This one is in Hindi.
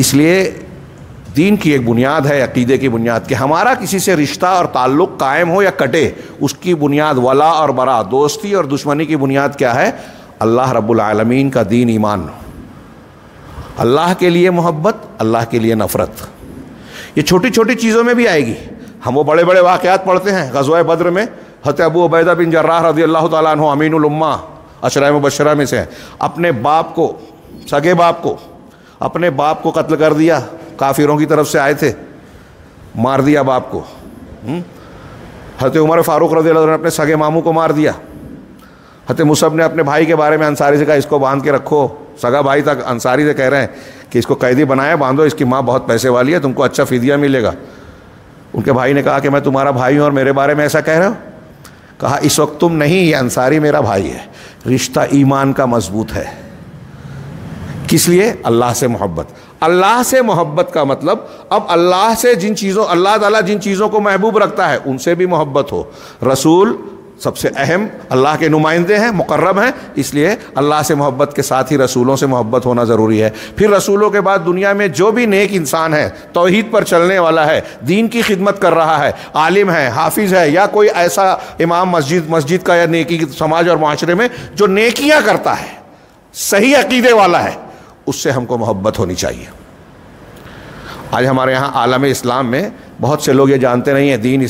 इसलिए दीन की एक बुनियाद है, अकीदे की बुनियाद कि हमारा किसी से रिश्ता और ताल्लुक़ कायम हो या कटे, उसकी बुनियाद वला और बरा दोस्ती और दुश्मनी की बुनियाद क्या है? अल्लाह रब्बुल आलमीन का दीन ईमान अल्लाह के लिए मोहब्बत, अल्लाह के लिए नफ़रत। ये छोटी छोटी चीज़ों में भी आएगी। हम वो बड़े बड़े वाक़ात पढ़ते हैं, गजवा बद्र में। हत अबू उबैदा बिन जर्राह रदी अल्लाह तु अमीनुलम्मा अशरा मुबशरा में से अपने बाप को, सगे बाप को अपने बाप को कत्ल कर दिया, काफिरों की तरफ़ से आए थे, मार दिया बाप को हम्म? हत उमर फ़ारूक रज़ी ने अपने सगे मामू को मार दिया। हत मुसब ने अपने भाई के बारे में अंसारी से कहा, इसको बाँध के रखो। सगा भाई तक अंसारी से कह रहे हैं कि इसको कैदी बनाया बांधो, इसकी माँ बहुत पैसे वाली है, तुमको अच्छा फिदिया मिलेगा। उनके भाई ने कहा कि मैं तुम्हारा भाई हूँ और मेरे बारे में ऐसा कह रहे हो? कहा, इस वक्त तुम नहीं, ये अंसारी मेरा भाई है। रिश्ता ईमान का मज़बूत है। किस लिए? अल्लाह से मोहब्बत। अल्लाह से मोहब्बत का मतलब अब अल्लाह से जिन चीज़ों, अल्लाह ताला जिन चीज़ों को महबूब रखता है, उनसे भी मोहब्बत हो। रसूल सबसे अहम, अल्लाह के नुमाइंदे हैं, मुकर्रब हैं, इसलिए अल्लाह से मोहब्बत के साथ ही रसूलों से मोहब्बत होना ज़रूरी है। फिर रसूलों के बाद दुनिया में जो भी नेक इंसान है तोहहीद पर चलने वाला है, दीन की खिदमत कर रहा है, आलिम है, हाफिज़ है, या कोई ऐसा इमाम मस्जिद मस्जिद का या नेकी समाज और माशरे में, जो नेकियाँ करता है, सही अकीदे वाला है उससे हमको मोहब्बत होनी चाहिए। आज हमारे यहाँ आलम इस्लाम में बहुत से लोग ये जानते नहीं हैं, दीन